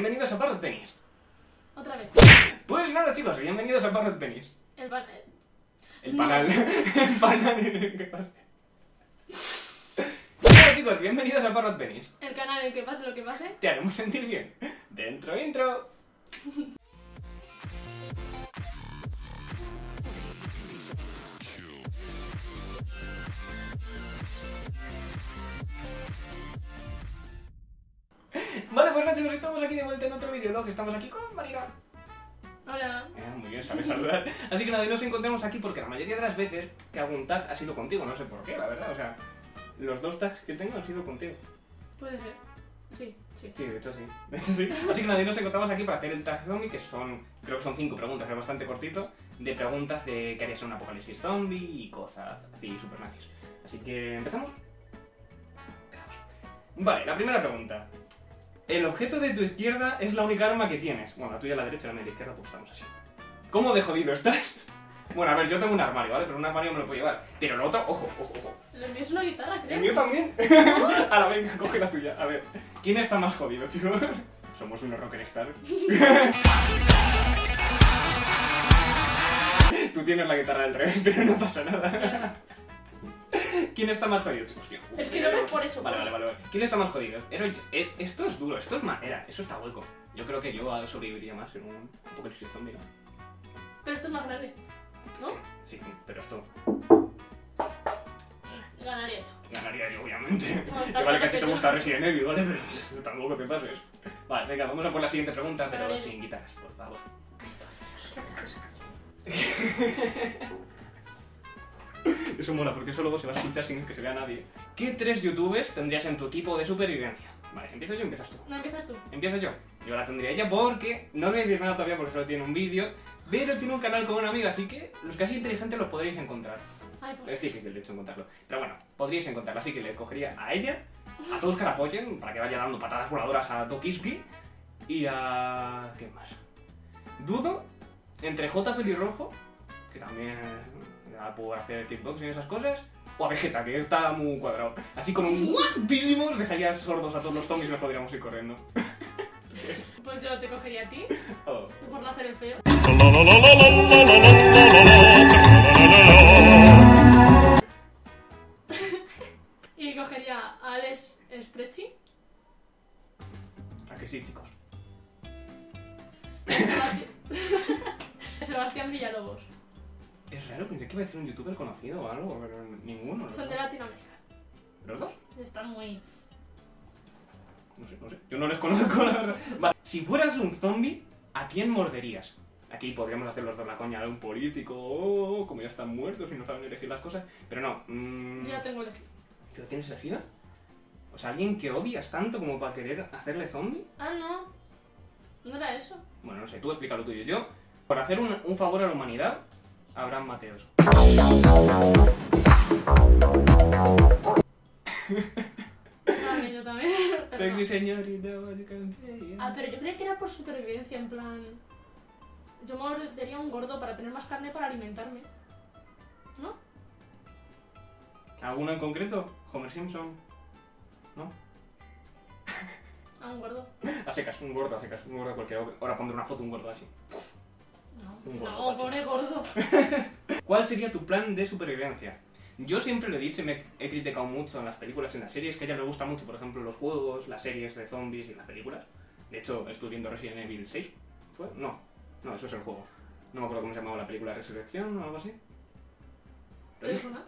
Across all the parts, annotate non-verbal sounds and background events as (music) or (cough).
bienvenidos a Parrot Penis. Otra vez. Pues nada, chicos, bienvenidos a Parrot Penis. El pan... eh, El No. panal. (laughs) El panal. ¿Qué pasa? Bueno, chicos, bienvenidos a Parrot Penis. El canal en el que pase lo que pase. Te haremos sentir bien. Dentro, intro. Chicos, estamos aquí de vuelta en otro videolog. Estamos aquí con Marina. Hola. Eh, muy bien, sabes saludar. Así que nada, hoy nos encontramos aquí porque la mayoría de las veces que hago un tag ha sido contigo. No sé por qué, la verdad. O sea, los dos tags que tengo han sido contigo. Puede ser. Sí, sí. Sí, de hecho sí. De hecho sí. Así que nada, hoy nos encontramos aquí para hacer el tag zombie, que son, creo que son cinco preguntas, es bastante cortito, de preguntas de qué harías en un apocalipsis zombie y cosas así super nazis. Así que, ¿empezamos? Empezamos. Vale, la primera pregunta. El objeto de tu izquierda es la única arma que tienes. Bueno, la tuya a la derecha, la mía a la izquierda, pues estamos así. ¿Cómo de jodido estás? (laughs) Bueno, a ver, yo tengo un armario, ¿vale? Pero un armario me lo puedo llevar. Pero el otro, ojo, ojo, ojo. Lo mío es una guitarra, ¿El creo. mío también? (laughs) a la (laughs) venga, coge la tuya. A ver, ¿quién está más jodido, chicos? Somos unos rockstar. Tú tienes la guitarra del revés, pero no pasa nada. ¿Quién está más jodido? Hostia. Es que no ves por eso. Vale, pues. vale, vale, vale. ¿Quién está más jodido? Eh, esto es duro, esto es madera, eso está hueco. Yo creo que yo sobreviviría más en un apocalipsis zombie, ¿no? Pero esto es más grande. ¿No? Sí, pero esto Ganaría yo. ganaría yo, obviamente. No, Que vale que a ti te gusta Resident Evil, ¿vale? Pero tampoco te pases. Vale, venga, vamos a por la siguiente pregunta, pero sin guitarras, por favor. (laughs) Eso mola, porque eso luego se va a escuchar sin que se vea nadie. ¿Qué tres youtubers tendrías en tu equipo de supervivencia? Vale, ¿empiezo yo o empiezas tú? No empiezas tú. Empiezo yo. Yo la tendría ella porque no os voy a decir nada todavía porque solo tiene un vídeo, pero tiene un canal con una amiga, así que los casi inteligentes los podréis encontrar. Ay, pues. Es difícil, de hecho, encontrarlo. Pero bueno, podríais encontrarlo, así que le cogería a ella, a todos que la apoyen, para que vaya dando patadas voladoras a Tokiski, y a... ¿qué más? Dudo entre J Pelirrojo, que también ya puedo hacer kickboxing y esas cosas, o a Vegeta, que está muy cuadrado. Así con un guapísimo, os dejaría sordos a todos los zombies y nos podríamos ir corriendo. (laughs) Pues yo te cogería a ti, Oh. por no hacer el feo. (laughs) Y cogería a Alex Stretchy. ¿A que sí, chicos? a Sebastián. (laughs) Sebastián Villalobos. Es raro, pensé que iba a decir un youtuber conocido o algo, pero ninguno. Son de. Latinoamérica. ¿Los dos? Están muy. No sé, no sé. Yo no les conozco, la verdad. Vale. Si fueras un zombie, ¿a quién morderías? Aquí podríamos hacer los dos la coña de un político, oh, como ya están muertos y no saben elegir las cosas. Pero no. mm, Yo ya tengo elegido. ¿Lo tienes elegida? O sea, alguien que odias tanto como para querer hacerle zombie. Ah, no. No era eso. Bueno, no sé, tú explica lo tuyo. Yo, por hacer un, un favor a la humanidad, Abraham Mateos. Vale, yo también. (laughs) no. Sexy señorita, básicamente. Ah, pero yo creía que era por supervivencia, en plan. Yo mordería un gordo para tener más carne para alimentarme. ¿No? ¿Alguno en concreto? Homer Simpson. A un gordo. (laughs) A secas, un gordo, a secas, un gordo cualquiera. Ahora pondré una foto un gordo así. No, Un gordo, no. (laughs) ¿Cuál sería tu plan de supervivencia? Yo siempre lo he dicho y me he criticado mucho en las películas y en las series, que a ella le gusta mucho, por ejemplo, los juegos, las series de zombies y las películas. De hecho, estuve viendo Resident Evil 6. ¿Fue? No, no, eso es el juego. No me acuerdo cómo se llamaba la película, Resurrección o algo así. ¿Lo ¿Es una?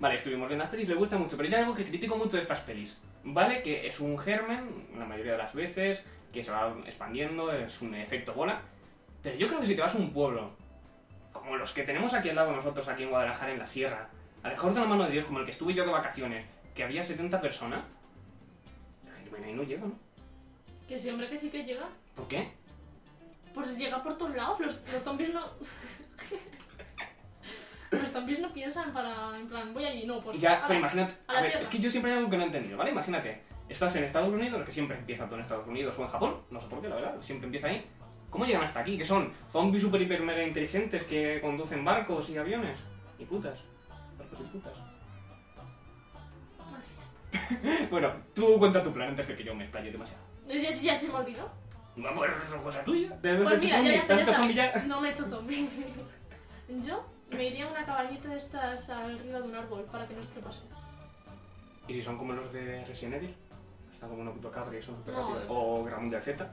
Vale, estuvimos viendo las pelis, le gusta mucho, pero hay algo que critico mucho de estas pelis. Vale, que es un germen, la mayoría de las veces, que se va expandiendo, es un efecto bola. Pero yo creo que si te vas a un pueblo, como los que tenemos aquí al lado nosotros, aquí en Guadalajara, en la sierra, alejados de la mano de Dios, como el que estuve yo de vacaciones, que había 70 personas, la gente ahí no llega, ¿no? Que siempre que sí que llega. ¿Por qué? Pues llega por todos lados. Los, los zombies no. los zombies no piensan para. En plan, voy allí, no, pues. Ya, a pero imagínate, a a ver, sierra. es que yo siempre hay algo que no he entendido, ¿vale? Imagínate, estás en Estados Unidos, que siempre empieza todo en Estados Unidos o en Japón, no sé por qué, la verdad, siempre empieza ahí. ¿Cómo llegan hasta aquí? Que son zombies super hiper mega inteligentes que conducen barcos y aviones. Y putas. Barcos y putas. (laughs) bueno, tú cuenta tu plan antes de que yo me explaye demasiado. Ya, ya se me olvidó. Bueno, pues eso es cosa tuya. ¿Te has Pues hecho mira, ya está, ¿Te has ya está. ya? No me he hecho zombie. (laughs) Yo me iría a una cabañita de estas arriba de un árbol para que no se pase. ¿Y si son como los de Resident Evil? Están como uno puto cabra y son súper No. rápidos. O Guerra Mundial Z.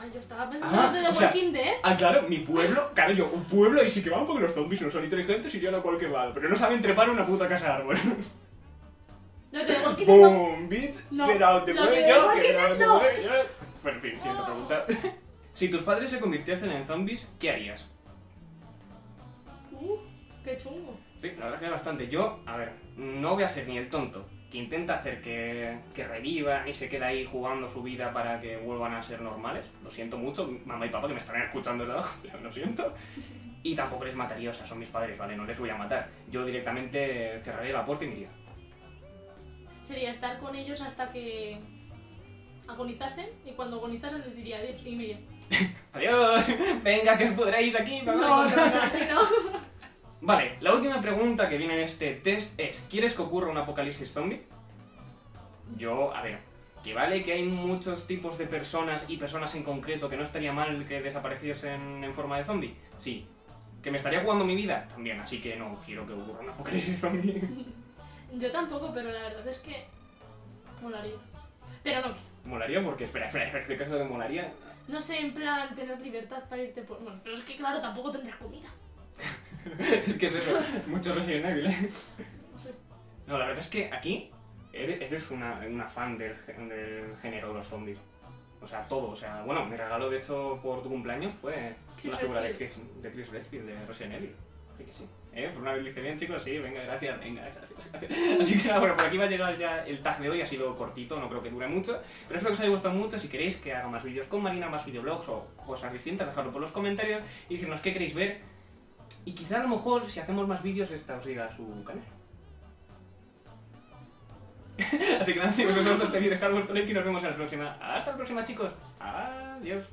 Ay, yo estaba pensando Ah, en los de The Walking Dead. Ah, claro, mi pueblo, claro, yo, un pueblo y sí que van porque los zombies no son inteligentes y irían a cualquier lado, pero no saben trepar una puta casa de árbol. (laughs) Los de The Walking Dead no. Boom, bitch, No, get out the way, yo, get out the way, yo. Bueno, en fin, siguiente pregunta. (laughs) Si tus padres se convirtiesen en zombies, ¿qué harías? Uh, qué chungo. Sí, la verdad es que bastante. Yo, a ver, no voy a ser ni el tonto que intenta hacer que, que revivan y se queda ahí jugando su vida para que vuelvan a ser normales. Lo siento mucho, mamá y papá que me estarán escuchando desde abajo, (laughs) pero lo siento. Y tampoco les mataría, o sea, son mis padres, ¿vale? No les voy a matar. Yo directamente cerraría la puerta y me iría. Sería estar con ellos hasta que agonizasen y cuando agonizasen les diría adiós y me iría. (laughs) ¡Adiós! Venga, que os podréis aquí. No, vamos. no, no, así no. Vale, la última pregunta que viene en este test es, ¿quieres que ocurra un apocalipsis zombie? Yo, a ver, que vale que hay muchos tipos de personas y personas en concreto que no estaría mal que desapareciesen en forma de zombie. Sí. ¿Que me estaría jugando mi vida? También, así que no quiero que ocurra un apocalipsis zombie. (laughs) Yo tampoco, pero la verdad es que molaría. Pero no, Molaría porque, espera, espera, espera, explica eso de molaría. no sé, en plan tener libertad para irte por... Bueno, pero es que claro, tampoco tendrás comida. (laughs) es que es eso, mucho Resident Evil, ¿eh? No la verdad es que aquí eres, una, una fan del, del género de los zombies. O sea, todo. O sea, bueno, mi regalo de hecho por tu cumpleaños fue una figura de. Chris, de Chris Redfield de Resident Evil. Así que sí. ¿Eh? Por una vez lo hice bien, chicos. Sí, venga, gracias, venga, gracias. (laughs) Así que nada, bueno, por aquí va a llegar ya el tag de hoy. Ha sido cortito, no creo que dure mucho. Pero espero que os haya gustado mucho. Si queréis que haga más vídeos con Marina, más videoblogs o cosas distintas, dejadlo por los comentarios y decirnos qué queréis ver. Y quizá a lo mejor, si hacemos más vídeos, esta os diga a su canal. (laughs) Así que nada, chicos, os dejo este vídeo, dejad vuestro like y nos vemos en la próxima. Hasta la próxima, chicos. Adiós.